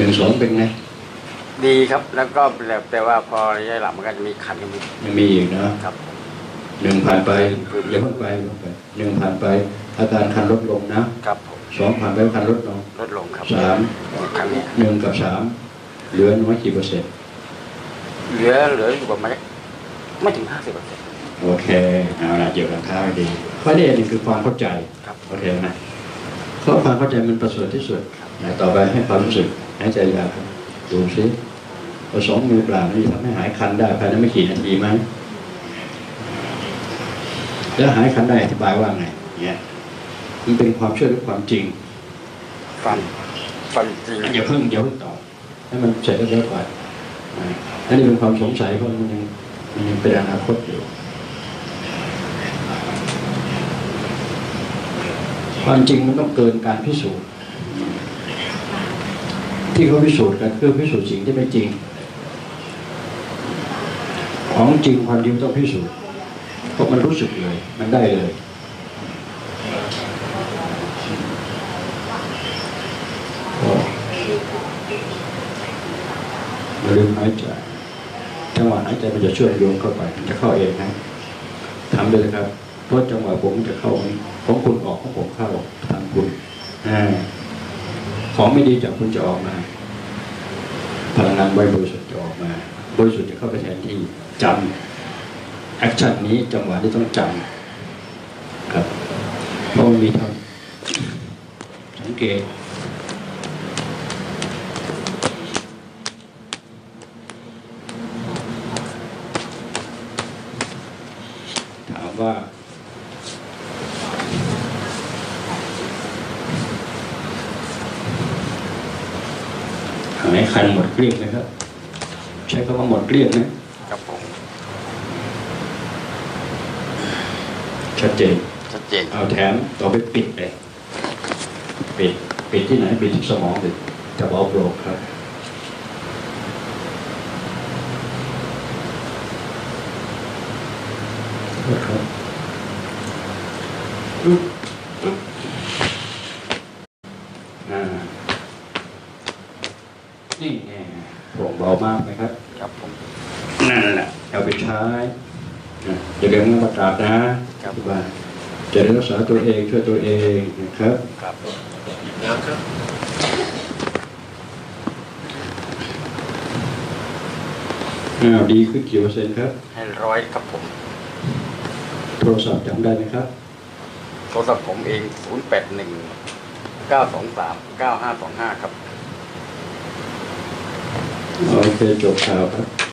หนึ่งสองเป็นไงดีครับแล้วก็แบบแต่ว่าพอระยะหลังมันก็จะมีขันกันอีกยังมีอีกนะครับหนึ่งผ่านไปเดี๋ยวเพิ่งไปเพิ่งไปหนึ่งผ่านไป อาการคันลดลงนะครับผมสองผ่านไปคันลดลงลดลงครับสามครั้งนี้หนึ่งกับสามเหลือน้อยกี่เปอร์เซ็นต์เหลือเหลืออยู่ประมาณไม่ถึงห้าสิบเปอร์เซ็นต์โอเคเอาละเกี่ยวกับข้าวให้ดีข้อนี้นี่คือความเข้าใจครับโอเคนะเพราะความเข้าใจมันประเสริฐที่สุด นะต่อไปให้ความรู้สึกหายใจยาวครับดูซิผสมมือเปล่านี่ทำให้หายคันได้ภายในไม่กี่นาทีไหมแล้วหายคันได้อธิบายว่าไงเนี่ยมันเป็นความเชื่อหรือความจริงฟันฟันจริงอย่าเพิ่งอย่าเพิ่งตอบให้มันเสร็จแล้วเดี๋ยวก่อนนะอันนี้เป็นความสงสัยเพราะมันยังมันยังเป็นอนาคตอยู่ความจริงมันต้องเกินการพิสูจน์ ที่เขาพิสูจน์กันคือพิสูจน์สิ่งที่ไม่จริง ของจริงความจริงต้องพิสูจน์เพราะมันรู้สึกเลย มันได้เลย ลืมหายใจจังหวะหายใจมันจะช่วยโยงเข้าไปมันจะเข้าเองนะทำเลยครับ เพราะจังหวะผมจะเข้าของคุณออกของผมเข้าทางคุณอ่า ของไม่ดีจากคุณจะออกมา พลังงานไวบริสุทธิ์จะออกมา บริสุทธิ์จะเข้าไปแทนที่จำแอคชั่นนี้จังหวะที่ต้องจำครับเพราะมันมีทำสังเกตถามว่า หาย คันหมดเกลี้ยงนะครับ ใช้คำว่าหมดเกลี้ยงนะครับผมชัดเจนชัดเจนเอาแถมต่อไปปิดเลยปิดปิดที่ไหนปิดที่สมองปิดจะเบาโปรกครับครับอึ๊บอึ๊บอ่า นี่แน่โปร่งเบามากไหมครับ ครับผมนั่นแหละเอาไปใช้นะอย่าลืมประกาศนะครับที่บ้านจะได้รักษาตัวเองช่วยตัวเองนะครับ ครับนะครับอ้าวดีขึ้นกี่เปอร์เซ็นต์ครับ ให้ร้อยครับผม โทรศัพท์จำได้ไหมครับ โทรศัพท์ผมเองศูนย์แปดหนึ่งเก้าสองสามเก้าห้าสองห้าครับ โอเคจบข่าวครับ